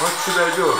어, 치달죠?